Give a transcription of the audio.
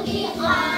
Okay.